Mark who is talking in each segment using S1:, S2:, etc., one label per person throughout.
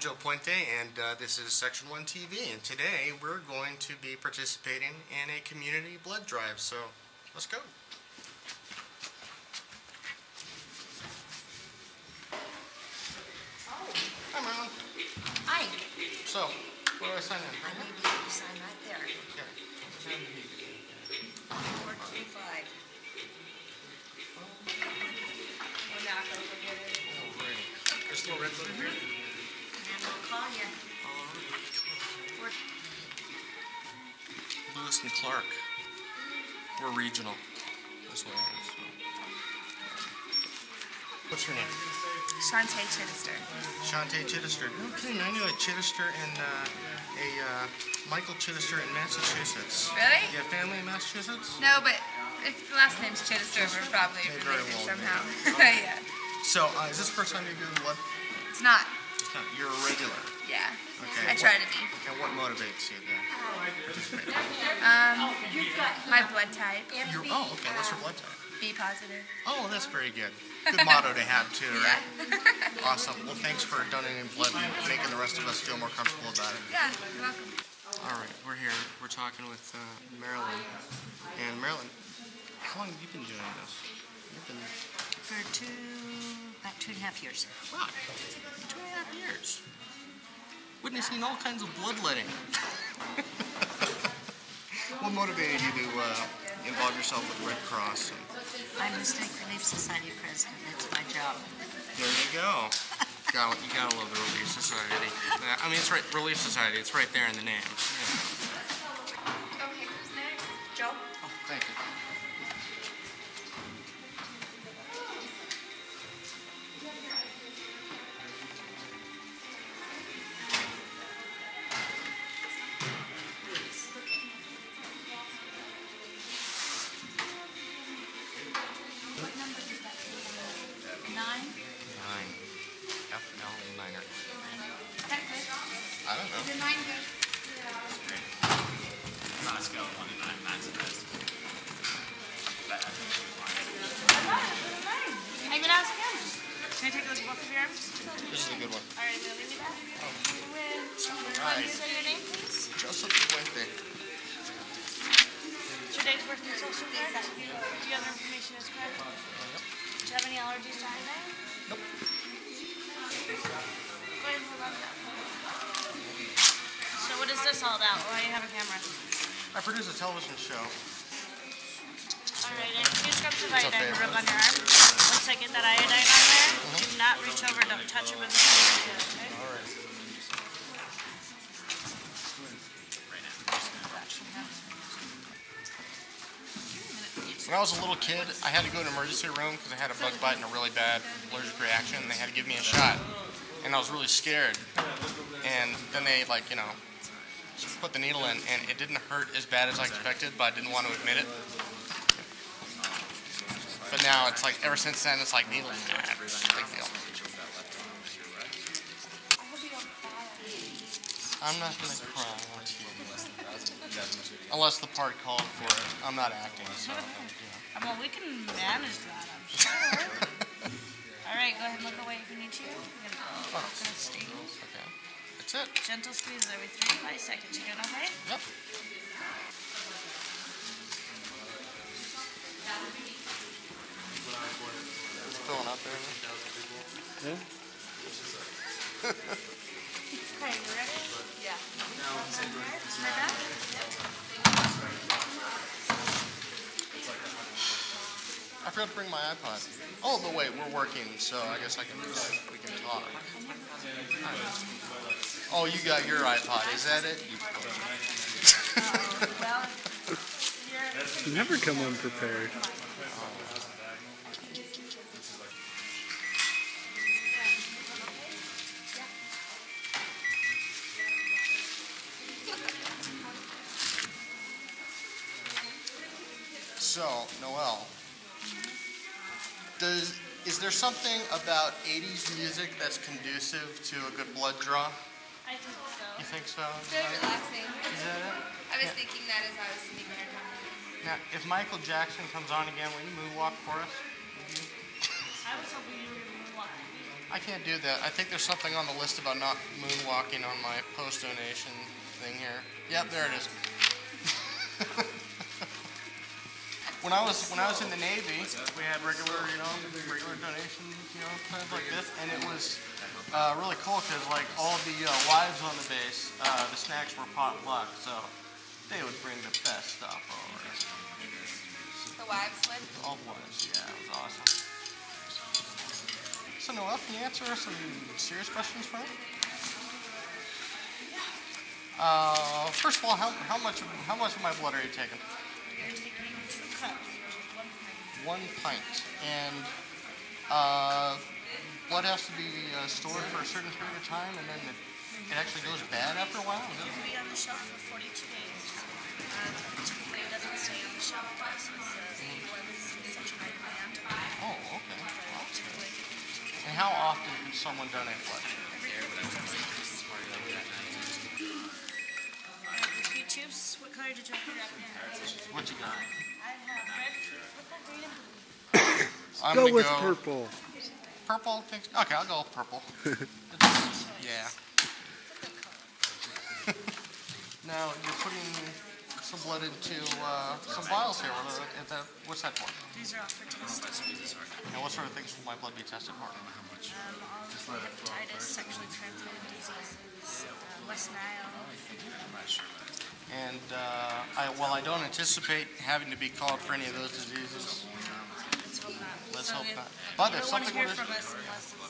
S1: Joe Puente, and uh, this is Section 1 TV. And today we're going to be participating in a community blood drive. So let's go. Hi, Marilyn.
S2: Hi.
S1: So, where do I sign in?
S2: I need you to sign right there.
S1: Okay.
S2: Four two five. We're not gonna forget it.
S1: Alrighty. There's a little red button here.
S2: And we'll call you. Four-
S1: Lewis and Clark. We're regional. That's what it is. What's your name?
S3: Shantae Chittister.
S1: Shantae Chittister. Kidding, I knew a Chittister and uh, a uh, Michael Chittister in Massachusetts.
S3: Really?
S1: You have family in Massachusetts?
S3: No, but if the last name's Chittister, we're probably related somehow.
S1: Okay.
S3: yeah.
S1: So, uh, is this the first time you've given blood?
S3: It's not.
S1: You're a regular.
S3: Yeah.
S1: Okay.
S3: I try to be.
S1: And what motivates you participate?
S3: Um, my blood type.
S1: You're, oh, okay. What's your blood type?
S3: B positive.
S1: Oh, that's very good. Good motto to have too, right? Awesome. Well, thanks for donating blood and making the rest of us feel more comfortable about it.
S3: Yeah, you're welcome.
S1: All right, we're here. We're talking with uh, Marilyn. And Marilyn, how long have you been doing this? Been
S2: For two, two and a half years.
S1: wow, two and a half years. Witnessing all kinds of bloodletting. what motivated you to uh, involve yourself with Red Cross? And
S2: I'm the Stake Relief Society president. That's my job.
S1: there you go. Got, you gotta love the Relief Society. I mean, it's right, Relief Society. It's right there in the name. Yeah.
S3: Can you say your name, please?
S1: Joseph.
S3: What's your date of birth and social? Do you have information is correct? Do you have any allergies to anything?
S1: Nope.
S3: Go ahead and hold on that. So what is this all about? Why do you have a camera?
S1: I produce a television show.
S3: All right, and two scrubs of iodine to rub on your arm. Once I get that iodine on there, mm-hmm. do not reach over, don't touch it with the
S1: When I was a little kid, I had to go to an emergency room because I had a bug bite and a really bad allergic reaction. And they had to give me a shot, and I was really scared. And then they like you know put the needle in, and it didn't hurt as bad as I expected, but I didn't want to admit it. But now it's like ever since then, it's like needles. Big deal. I'm not gonna cry. Unless the part called for it. I'm not acting, so.
S3: I mean, we can manage that, I'm sure. All right, go ahead and look away if you need to. You're gonna gonna stay.
S1: Okay. That's it.
S3: Gentle squeeze every three to five seconds. You doing okay?
S1: Yep. It's filling up there. now.
S3: Okay, you ready? Yeah. My
S1: I forgot to bring my iPod. Oh, but wait, we're working, so I guess I can we can talk. Oh, you got your iPod. Is that it? You
S4: never come unprepared.
S1: So, Noel, does is there something about 80s music that's conducive to a good blood draw?
S3: I think so.
S1: You think so?
S5: It's very relaxing.
S1: Is that it?
S5: I was thinking that as I was sitting there.
S1: Now, if Michael Jackson comes on again, will you moonwalk for us?
S3: I was hoping you were going to walk.
S1: I can't do that. I think there's something on the list about not moonwalking on my post donation thing here. Yep, there it is. when I was when I was in the Navy, we had regular, you know, regular donations, you know, things like this, and it was uh, really cool because like all the uh, wives on the base, uh, the snacks were potluck, so they would bring the best stuff over.
S5: The wives would.
S1: All wives, yeah, it was awesome. So Noel, can you answer some serious questions for me? Uh, first of all, how, how much how much of my blood are you taking?
S3: You're taking two cups, which is one pint.
S1: And uh, blood has to be uh, stored for a certain period of time, and then it, it actually goes bad after a while. Is
S3: It can be on the shelf for 42 days. Uh, typically, it doesn't stay on the shelf it's uh, one's such a high demand.
S1: Oh, okay. Well, that's good. And how often can someone donate blood?
S3: Choose, what color did you like it up in?
S1: What you got?
S3: I have red, purple, green, and blue.
S1: I'm
S4: Go with
S1: go
S4: purple.
S1: Purple. Thanks. Okay, I'll go with purple. Yeah. now you're putting some blood into uh, some vials here. What are, is that, what's that for?
S3: These are all for testing.
S1: And what sort of things will my blood be tested for?
S3: Um, all of the hepatitis, sexually transmitted diseases, uh, West Nile.
S1: And uh, I, while I don't anticipate having to be called for any of those diseases,
S3: Let's hope not.
S1: Let's
S3: So
S1: hope not. But if
S3: don't want to
S1: something were to-
S3: from us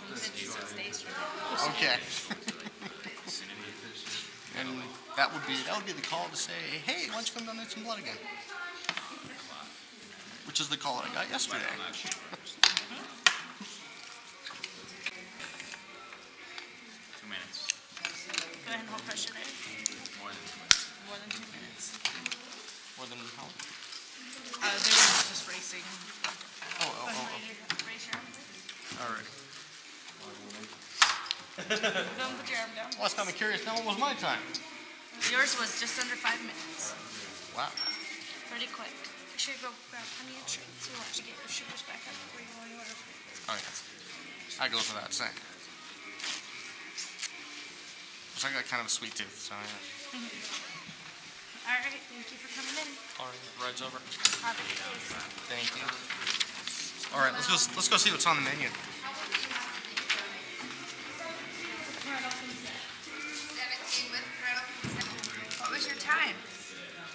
S3: unless it's in 56 days from now.
S1: okay. and that would be that would be the call to say, hey, why don't you come donate some blood again? Which is the call that I got yesterday.
S6: Two minutes.
S3: Go ahead and hold pressure there.
S6: More than two minutes.
S3: More than two minutes.
S1: More than how?
S3: Uh, they're just racing.
S1: Oh, oh,
S3: Go
S1: oh,
S3: ahead and
S1: oh.
S3: raise your- raise your arm, please.
S1: All right.
S3: Go and put your arm down.
S1: Well, that's got me curious. Now, what was my time?
S3: Yours was just under five minutes.
S1: Wow.
S3: Pretty quick. Make sure you go grab honey and treats. We want to get your sugars back up before you go in order.
S1: Oh, yeah. I goes without saying. Because I got kind of a sweet tooth, so yeah.
S3: All right. Thank you for coming in.
S1: All right, ride's over.
S3: Have a good day.
S1: Thank you. All right, let's go. Let's go see what's on the menu.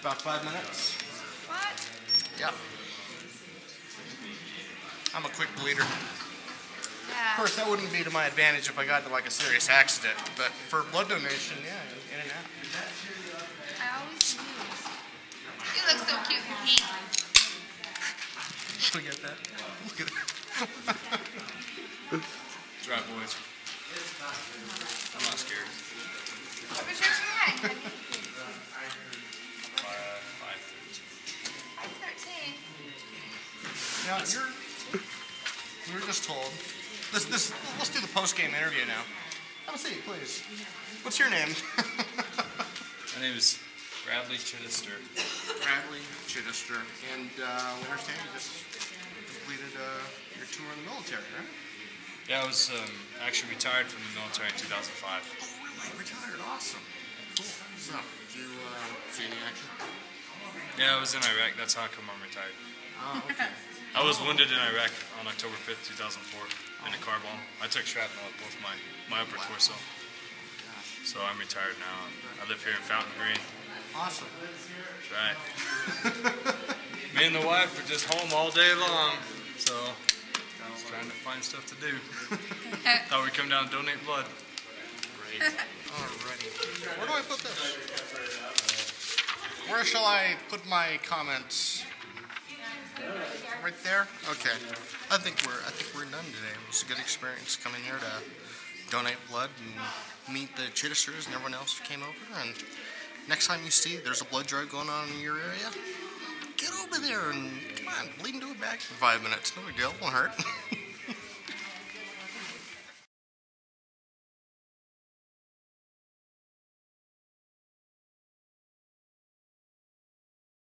S1: About five minutes.
S5: What?
S1: Yep. I'm a quick bleeder. Of course, that wouldn't be to my advantage if I got into like a serious accident, but for blood donation, yeah, in and out.
S5: I always do. You look so cute in pink.
S1: Look at that. Look at it.
S6: Drop boys. I'm not scared.
S1: Now you're. We were just told. This, this. Let's do the post game interview now. Have a seat, please. What's your name?
S6: My name is Bradley Chittister.
S1: Bradley Chittister, and uh, we understand you just completed uh, your tour in the military, right?
S6: Yeah, I was um, actually retired from the military in 2005.
S1: Oh, really? Retired? Awesome. Cool. So, did you uh, see any action?
S6: Yeah, I was in Iraq. That's how come I'm retired.
S1: Oh, okay.
S6: I was wounded in Iraq on October 5th, 2004, in a car bomb. I took shrapnel at both my, my upper torso. So I'm retired now. I live here in Fountain Green.
S1: awesome.
S6: That's right. Me and the wife are just home all day long. So just trying to find stuff to do. Thought we'd come down and donate blood.
S1: Alrighty. Where do I put this? Where shall I put my comments? Right there? Okay. I think we're I think we're done today. It was a good experience coming here to donate blood and meet the Chittisters and everyone else who came over. And next time you see there's a blood drive going on in your area, get over there and come on, bleed into a bag for five minutes. No big deal. Won't hurt.